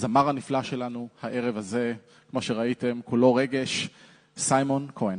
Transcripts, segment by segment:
הזמר הנפלא שלנו הערב הזה, כמו שראיתם, כולו רגש, סיימון כהן.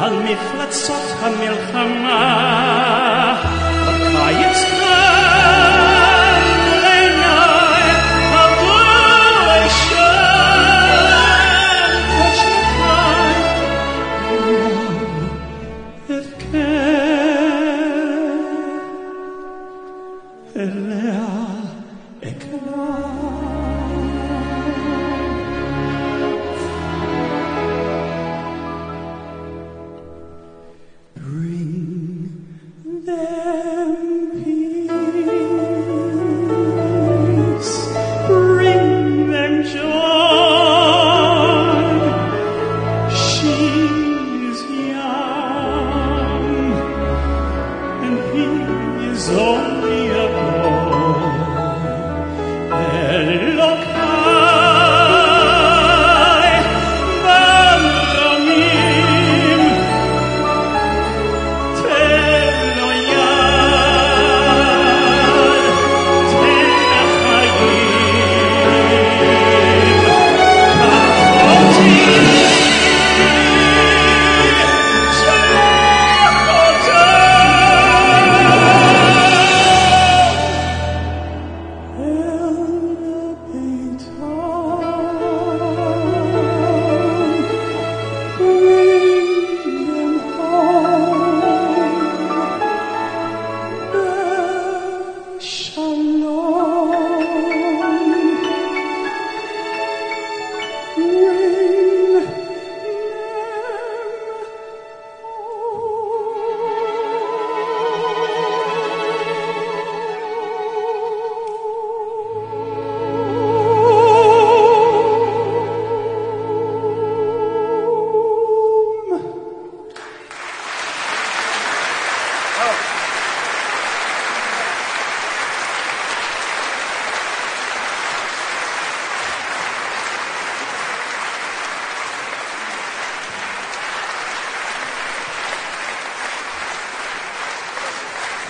על מפלצות המלחמה. בקיץ כאן עיניי עבור ראשון השנתיים עולם הבכה אליה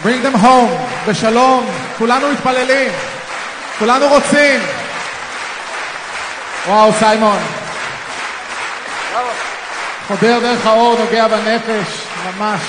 bring them home, בשלום, כולנו מתפללים, כולנו רוצים. וואו, סיימון. חודר דרך האור, נוגע בנפש, ממש.